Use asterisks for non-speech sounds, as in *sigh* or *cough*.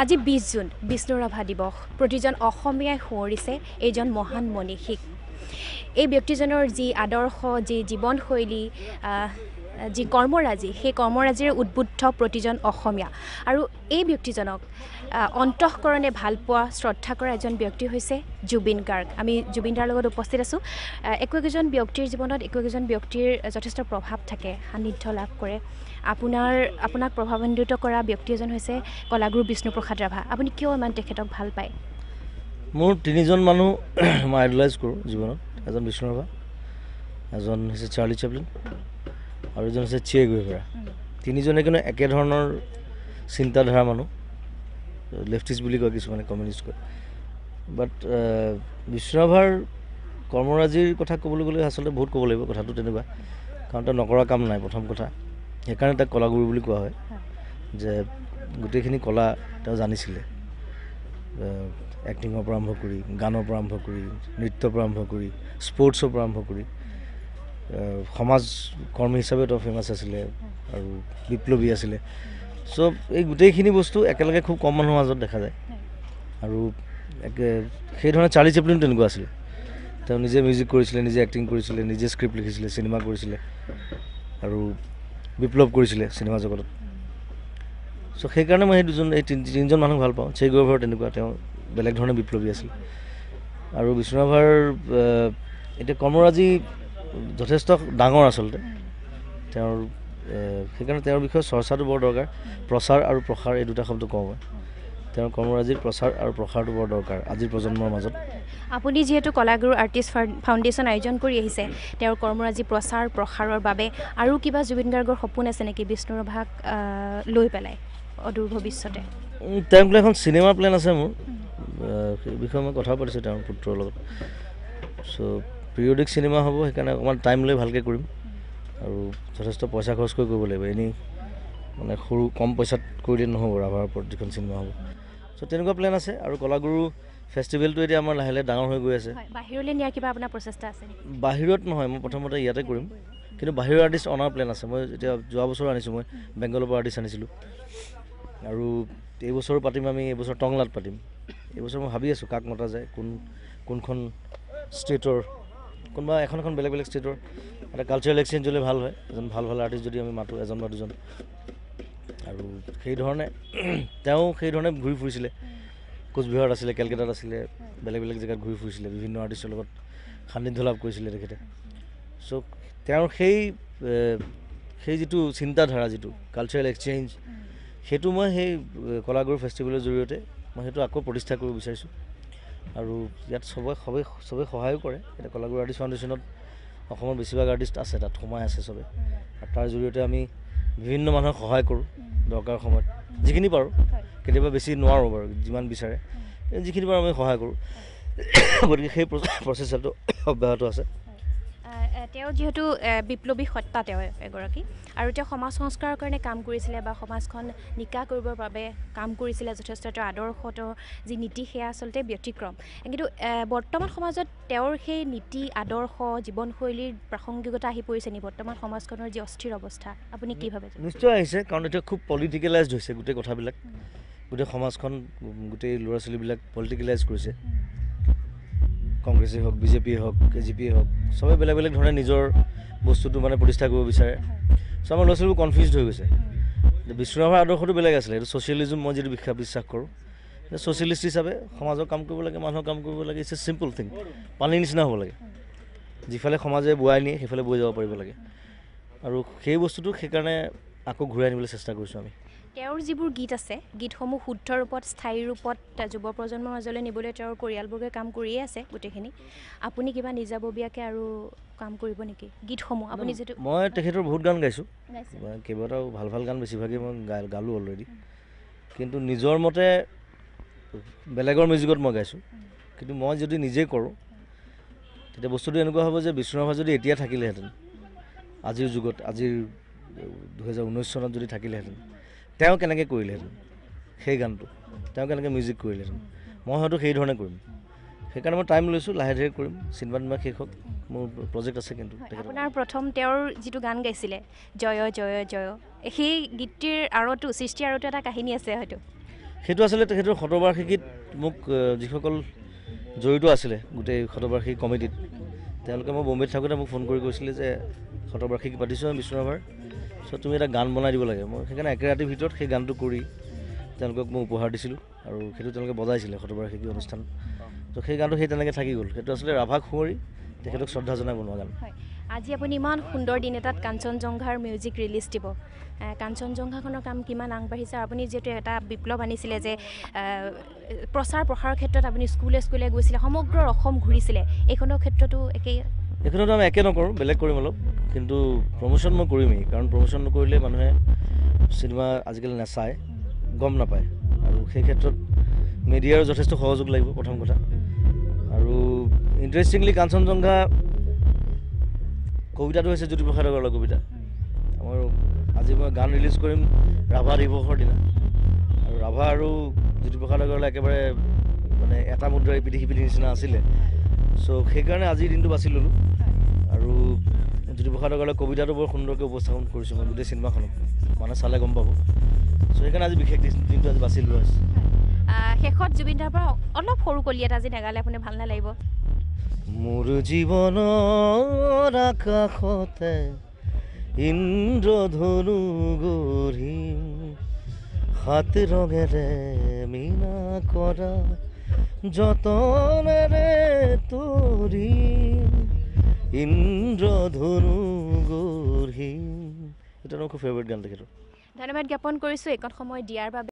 আজি বিছ জুন বিষ্ণু ৰাভা দিৱস। প্ৰতিজন অসমীয়াই সোঁৱৰিছে এইজন মহান মনীষীক। এই ব্যক্তিজনৰ যি আদৰ্শ যি জীৱনশৈলী যি কৰ্মৰাজি সেই কৰ্মৰাজিৰে উদ্বুদ্ধ প্ৰতিজন অসমীয়া। আৰু এই ব্যক্তিজনক অন্তঃকৰণে ভাল পোৱা শ্ৰদ্ধা কৰা এজন ব্যক্তি হৈছে জুবিন গাৰ্গ। আমি জুবিন দাৰ লগত উপস্থিত আছোঁ। একো একোজন ব্যক্তিৰ জীৱনত একো একোজন ব্যক্তিৰ যথেষ্ট প্ৰভাৱ থাকে সান্নিধ্য লাভ কৰে। আপোনাৰ আপোনাক প্ৰভাৱান্বিত কৰা ব্যক্তি এজন হৈছে কলাগুৰু বিষ্ণুপ্ৰসাদ ৰাভা। আপুনি কিয় ইমান তেখেতক ভাল পায়? মোৰ তিনিজন মানুহ *clears throat* মই আইডলাইজ কৰোঁ জীৱনত। এজন বিষ্ণু ৰাভা এজন হৈছে চাৰ্লি চেপলিন আৰু এজন হৈছে চিয়ে গুৱেভাৰা তিনিজনে কিন্তু একেধৰণৰ চিন্তাধাৰা মানুহ লেফটিষ্ট বুলি কয় কিছুমানে কমিউনিষ্ট কয়। বাট বিষ্ণু ৰাভাৰ কৰ্মৰাজিৰ কথা ক'বলৈ গ'লে আচলতে বহুত ক'ব লাগিব কথাটো তেনেকুৱা কাৰণ তেওঁ নকৰা কাম নাই প্ৰথম কথা। সেইকাৰণে তাক কলাগুৰু বুলি কোৱা হয় যে গোটেইখিনি কলা তেওঁ জানিছিলে। এক্টিঙৰ পৰা আৰম্ভ কৰি গানৰ পৰা আৰম্ভ কৰি নৃত্যৰ পৰা আৰম্ভ কৰি স্পৰ্টছৰ পৰা আৰম্ভ কৰি। সমাজ কৰ্মী হিচাপে তেওঁ ফেমাছ আছিলে আৰু বিপ্লৱী আছিলে। চ' এই গোটেইখিনি বস্তু একেলগে খুব কম মানুহৰ মাজত দেখা যায়। আৰু একে সেইধৰণে চাৰ্লি চেপলিন তেনেকুৱা আছিলে। তেওঁ নিজে মিউজিক কৰিছিলে নিজে এক্টিং কৰিছিলে নিজে স্ক্ৰিপ্ট লিখিছিলে চিনেমা কৰিছিলে আৰু বিপ্লৱ কৰিছিলে চিনেমা জগতত। চ' সেইকাৰণে মই সেই দুজন এই তিনি তিনিজন মানুহক ভাল পাওঁ। চেই গৌৰভৰ তেনেকুৱা তেওঁ বেলেগ ধৰণে বিপ্লৱী আছিল। আৰু বিষ্ণুৰাভাৰ আহ, এতিয়া কৰ্মৰাজি যথেষ্ট ডাঙৰ আচলতে। তেওঁৰ সেইকাৰণে তেওঁৰ বিষয়ে চৰ্চাটো বৰ দৰকাৰ। প্ৰচাৰ আৰু প্ৰসাৰ এই দুটা শব্দ কওঁ মই। তেওঁৰ কৰ্মৰাজিৰ প্ৰচাৰ আৰু প্ৰসাৰটো বৰ দৰকাৰ আজিৰ প্ৰজন্মৰ মাজত। আপুনি যিহেতু কলাগুৰু আৰ্টিষ্ট ফাউণ্ডেশ্যন আয়োজন কৰি আহিছে তেওঁৰ কৰ্মৰাজি প্ৰচাৰ প্ৰসাৰৰ বাবে আৰু কিবা জুবিন গাৰ্গৰ সপোন আছে নেকি? বিষ্ণু ৰাভাক আহ, লৈ পেলাই অদূৰ ভৱিষ্যতে। তেওঁক লৈ এখন চিনেমাৰ প্লেন আছে মোৰ। সেই বিষয়ে মই কথা পাতিছোঁ তেওঁৰ পুত্ৰৰ লগত। চ' পিৰিয়ডিক চিনেমা হ'ব সেইকাৰণে অকণমান টাইম লৈ ভালকৈ কৰিম। আৰু যথেষ্ট পইচা খৰচ কৰি কৰিব লাগিব। এনেই মানে সৰু কম পইচাত কৰিলে নহ'ব ৰাভাৰ ওপৰত যিখন চিনেমা হ'ব। চ' তেনেকুৱা প্লেন আছে। আৰু কলাগুৰু ফেষ্টিভেলটো এতিয়া আমাৰ লাহে লাহে ডাঙৰ হৈ গৈ আছে। বাহিৰলৈ নিয়াৰ কিবা আপোনাৰ প্ৰচেষ্টা আছে বাহিৰত নহয় মই প্ৰথমতে ইয়াতে কৰিম। কিন্তু বাহিৰৰ আৰ্টিষ্ট অনাৰ প্লেন আছে। মই এতিয়া যোৱা বছৰ আনিছোঁ মই বেংগলৰ পৰা আৰ্টিষ্ট আনিছিলোঁ। আৰু এইবছৰো পাতিম আমি এইবছৰ টংলাত পাতিম। এইবছৰ মই ভাবি আছোঁ কাক মতা যায় কোন কোনখন ষ্টেটৰ কোনোবা এখন এখন বেলেগ বেলেগ ষ্টেটৰ এটা কালচাৰেল এক্সচেঞ্জ হ'লে ভাল হয় এজন ভাল ভাল আৰ্টিষ্ট যদি আমি মাতোঁ এজন বা দুজন। আৰু সেইধৰণে *clears throat* তেওঁ সেইধৰণে ঘূৰি ফুৰিছিলে। কোচবিহাৰত আছিলে কেলকাতাত আছিলে বেলেগ বেলেগ জেগাত ঘূৰি ফুৰিছিলে বিভিন্ন আৰ্টিষ্টৰ লগত সান্নিধ্য লাভ কৰিছিলে তেখেতে। চ' তেওঁৰ সেই সেই যিটো চিন্তাধাৰা যিটো কালচাৰেল এক্সচেঞ্জ সেইটো মই সেই কলাগুৰু ফেষ্টিভেলৰ জৰিয়তে মই সেইটো আকৌ প্ৰতিষ্ঠা কৰিব বিচাৰিছোঁ। আৰু ইয়াত চবে সবেই চবেই সহায়ো কৰে। এতিয়া কলাগুৰু আৰ্টিষ্ট ফাউণ্ডেশ্যনত অসমৰ বেছিভাগ আৰ্টিষ্ট আছে তাত সোমাই আছে চবে। আৰু তাৰ জৰিয়তে আমি বিভিন্ন মানুহক সহায় কৰোঁ দৰকাৰ সময়ত। যিখিনি পাৰোঁ কেতিয়াবা বেছি নোৱাৰোঁ বাৰু যিমান বিচাৰে। যিখিনি পাৰোঁ আমি সহায় কৰোঁ। গতিকে সেই প্ৰচেছটো অব্যাহত আছে। তেওঁ যিহেতু বিপ্লৱী সত্তা তেওঁ এগৰাকী। আৰু তেওঁ সমাজ সংস্কাৰৰ কাৰণে কাম কৰিছিলে বা সমাজখন নিকা কৰিবৰ বাবে কাম কৰিছিলে যথেষ্ট। তেওঁৰ আদৰ্শ তেওঁৰ যি নীতি সেয়া আচলতে ব্যতিক্ৰম। কিন্তু বৰ্তমান সমাজত তেওঁৰ সেই নীতি আদৰ্শ জীৱনশৈলীৰ প্ৰাসংগিকতা আহি পৰিছে নি বৰ্তমান সমাজখনৰ যি অস্থিৰ অৱস্থা? আপুনি কি ভাবে? নিশ্চয় আহিছে কাৰণ এতিয়া খুব পলিটিকেলাইজড হৈছে গোটেই কথাবিলাক। গোটেই সমাজখন গোটেই ল'ৰা ছোৱালীবিলাক পলিটিকেলাইজ কৰিছে কংগ্ৰেছেই হওক বিজেপিয়ে হওক কে জি পিয়ে হওক চবে বেলেগ বেলেগ ধৰণে নিজৰ বস্তুটো মানে প্ৰতিষ্ঠা কৰিব বিচাৰে। চ' আমাৰ ল'ৰা ছোৱালীবোৰ কনফিউজড হৈ গৈছে। বিষ্ণুৰাভাৰ আদৰ্শটো বেলেগ আছিলে এইটো ছ'চিয়েলিজম মই যিটো বিশ্বাস বিশ্বাস কৰোঁ। ছ'চিয়েলিষ্ট হিচাপে সমাজৰ কাম কৰিব লাগে মানুহৰ কাম কৰিব লাগে ইটছ এ চিম্পল থিং পানীৰ নিচিনা হ'ব লাগে। যিফালে সমাজে বোৱাই নিয়ে সেইফালে বৈ যাব পাৰিব লাগে। আৰু সেই বস্তুটো সেইকাৰণে আকৌ ঘূৰাই আনিবলৈ চেষ্টা কৰিছোঁ আমি। তেওঁৰ যিবোৰ গীত আছে গীতসমূহ শুদ্ধ ৰূপত স্থায়ী ৰূপত যুৱ প্ৰজন্মৰ মাজলৈ নিবলৈ তেওঁৰ পৰিয়ালবৰ্গে কাম কৰিয়ে আছে গোটেইখিনি। আপুনি কিবা নিজাববীয়াকৈ আৰু কাম কৰিব নেকি? গীতসমূহ আপুনি যিটো মই তেখেতৰ বহুত গান গাইছোঁ। কেইবাটাও ভাল ভাল গান বেছিভাগেই মই গালোঁ অলৰেডি কিন্তু নিজৰ মতে বেলেগৰ মিউজিকত মই গাইছোঁ। কিন্তু মই যদি নিজে কৰোঁ তেতিয়া বস্তুটো এনেকুৱা হ'ব যে বিষ্ণুৰাভা যদি এতিয়া থাকিলেহেঁতেন আজিৰ যুগত আজিৰ দুহেজাৰ ঊনৈছ চনত যদি থাকিলেহেঁতেন তেওঁ কেনেকৈ কৰিলেহেঁতেন সেই গানটো। তেওঁ কেনেকৈ মিউজিক কৰিলেহেঁতেন মই হয়তো সেই ধৰণে কৰিম। সেইকাৰণে মই টাইম লৈছোঁ লাহে ধীৰে কৰিম। চিনেমা তিনেমা শেষ হওক। মোৰ প্ৰজেক্ট আছে কিন্তু আপোনাৰ প্ৰথম তেওঁৰ যিটো গান গাইছিলে জয় জয় জয় সেই গীতটিৰ আঁৰতো সৃষ্টিৰ আঁৰতো এটা কাহিনী আছে হয়তো? সেইটো আচলতে তেখেতৰ শতবাৰ্ষিকীত মোক যিসকল জড়িত আছিলে গোটেই শতবাৰ্ষিকী কমিটিত তেওঁলোকে মই বম্বেত থাকোঁতে মোক ফোন কৰি কৈছিলে যে শতবাৰ্ষিকী পাতিছোঁ আমি বিষ্ণুৰাভাৰ। চ' তুমি এটা গান বনাই দিব লাগে। মই সেইকাৰণে একে ৰাতিৰ ভিতৰত সেই গানটো কৰি তেওঁলোকক মই উপহাৰ দিছিলোঁ আৰু সেইটো তেওঁলোকে বজাইছিলে শতবাৰ্ষিকী অনুষ্ঠান। ত' সেই গানটো সেই তেনেকৈ থাকি গ'ল। সেইটো আচলতে ৰাভাক সুঁৱৰি তেখেতক শ্ৰদ্ধা জনাই বনোৱা গান। আজি আপুনি ইমান সুন্দৰ দিন এটাত কাঞ্চনজংঘাৰ মিউজিক ৰিলিজ দিব। কাঞ্চনজংঘাখনৰ কাম কিমান আগবাঢ়িছে আৰু আপুনি যিহেতু এটা বিপ্লৱ আনিছিলে যে প্ৰচাৰ প্ৰসাৰৰ ক্ষেত্ৰত আপুনি স্কুলে স্কুলে গৈছিলে সমগ্ৰ অসম ঘূৰিছিলে। এইখনৰ ক্ষেত্ৰতো একেই এইখনতো আমি একে নকৰোঁ বেলেগ কৰিম অলপ। কিন্তু প্ৰমোশ্যন মই কৰিমেই কাৰণ প্ৰমোশ্যন নকৰিলে মানুহে চিনেমা আজিকালি নাচায় গম নাপায়। আৰু সেই ক্ষেত্ৰত মিডিয়াৰ যথেষ্ট সহযোগ লাগিব প্ৰথম কথা। আৰু ইণ্টাৰেষ্টিংলি কাঞ্চনজংঘা কবিতাটো হৈছে জ্যোতিপ্ৰসাদ আগৰৱালাৰ কবিতা। আমাৰ আজি মই গান ৰিলিজ কৰিম ৰাভা দিৱসৰ দিনা। আৰু ৰাভা আৰু জ্যোতিপ্ৰসাদ আগৰৱালা একেবাৰে মানে এটা মুদ্ৰাৰ ইপিঠি সিপিঠি নিচিনা আছিলে। চ' সেইকাৰণে আজিৰ দিনটো বাছি ল'লোঁ। আৰু জ্যোতিপ্ৰসাদ আগৰৱালাৰ কবিতাটো বৰ সুন্দৰকৈ উপস্থাপন কৰিছোঁ মই গোটেই চিনেমাখনত। মানুহে চালে গম পাব। চ' সেইকাৰণে আজি বিশেষ দিন- দিনটো আজি বাছি লোৱা হৈছে। শেষত জুবিনদাৰ পৰা অলপ সৰু কলি এটা আজি নাগালে আপুনি ভাল নালাগিব। মোৰ জীৱনৰ আকাশতে ইন্দ্ৰধনু গঢ়িম সাত ৰঙেৰে মীনা কৰা যতনেৰে তৰিম ইন্দ্ৰধনু গঢ়িম এইটো মোৰ খুব ফেভৰেট গান তেখেতৰ। ধন্যবাদ জ্ঞাপন কৰিছোঁ এইকণ সময় দিয়াৰ বাবে।